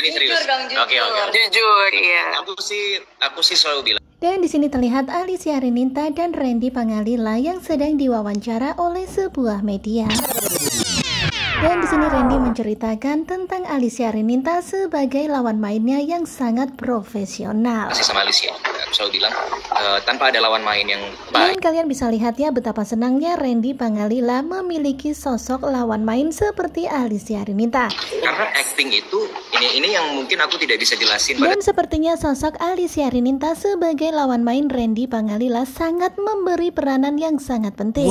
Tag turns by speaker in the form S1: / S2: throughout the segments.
S1: ini serius.
S2: Jujur dong, jujur.
S1: Oke oke.
S3: Jujur, iya.
S1: Aku sih aku sih selalu bilang
S4: Dan di sini terlihat Alicia Renita dan Randy Pangalila yang sedang diwawancara oleh sebuah media. Dan di sini Randy menceritakan tentang Alicia Renita sebagai lawan mainnya yang sangat profesional.
S1: masih sama Alicia. Aku selalu bilang eh, tanpa ada lawan main yang
S4: Dan
S1: baik.
S4: kalian bisa lihat ya betapa senangnya Randy Pangalila memiliki sosok lawan main seperti Alicia Renita.
S1: Karena acting itu ini ini yang mungkin aku tidak bisa jelasin pada
S4: Dan sepertinya sosok Alicia Renita sebagai lawan main Randy Pangalila sangat memberi peranan yang sangat penting.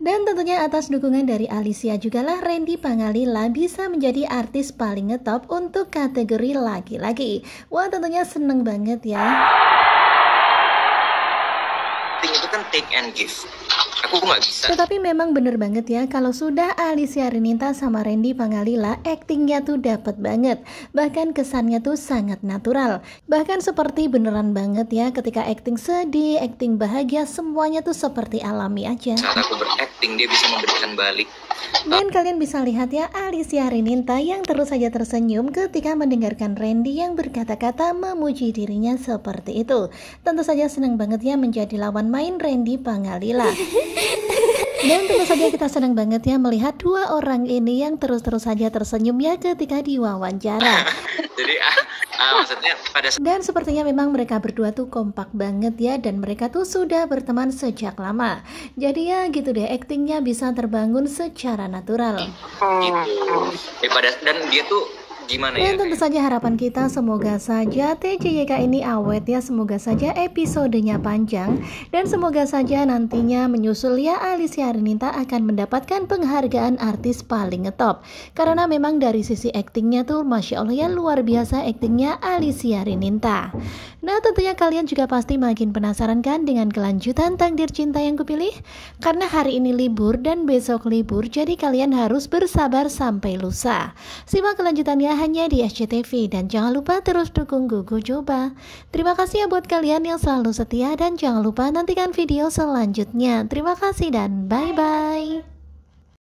S4: Dan tentunya atas dukungan dari Alicia jugalah Randy Pangalila bisa menjadi artis paling ngetop untuk kategori laki-laki. Wah tentunya seneng banget ya.
S1: Acting itu kan take and give. Aku nggak bisa.
S4: Tetapi memang bener banget ya kalau sudah Alicia Renita sama Randy Pangalila actingnya tuh dapet banget. Bahkan kesannya tuh sangat natural. Bahkan seperti beneran banget ya ketika acting sedih, acting bahagia semuanya tuh seperti alami aja.
S1: Saat aku berakting dia bisa memberikan balik.
S4: Dan kalian bisa lihat ya Alicia Renita yang terus saja tersenyum ketika mendengarkan Randy yang berkata-kata memuji dirinya seperti itu. Tentu saja senang banget ya menjadi lawan main Randy Pangalila. Dan tentu saja kita senang banget ya melihat dua orang ini yang terus-terus saja tersenyum ya ketika diwawancara.
S1: Jadi ah, ah, maksudnya pada
S4: Dan sepertinya memang mereka berdua tuh kompak banget ya dan mereka tuh sudah berteman sejak lama. Jadi ya gitu deh actingnya bisa terbangun secara natural.
S1: gitu. Daripada dan dia tuh gimana ya?
S4: Dan tentu saja harapan kita semoga saja TJYK ini awet ya Semoga saja episodenya panjang Dan semoga saja nantinya menyusul ya Alicia Renita akan mendapatkan penghargaan artis paling ngetop. Karena memang dari sisi aktingnya tuh Masya Allah ya luar biasa aktingnya Alicia Renita Nah tentunya kalian juga pasti makin penasaran kan dengan kelanjutan takdir cinta yang kupilih? Karena hari ini libur dan besok libur Jadi kalian harus bersabar sampai lusa. Simak kelanjutannya hanya di SCTV dan jangan lupa terus dukung Gugu Coba. Terima kasih ya buat kalian yang selalu setia dan jangan lupa nantikan video selanjutnya. Terima kasih dan bye-bye.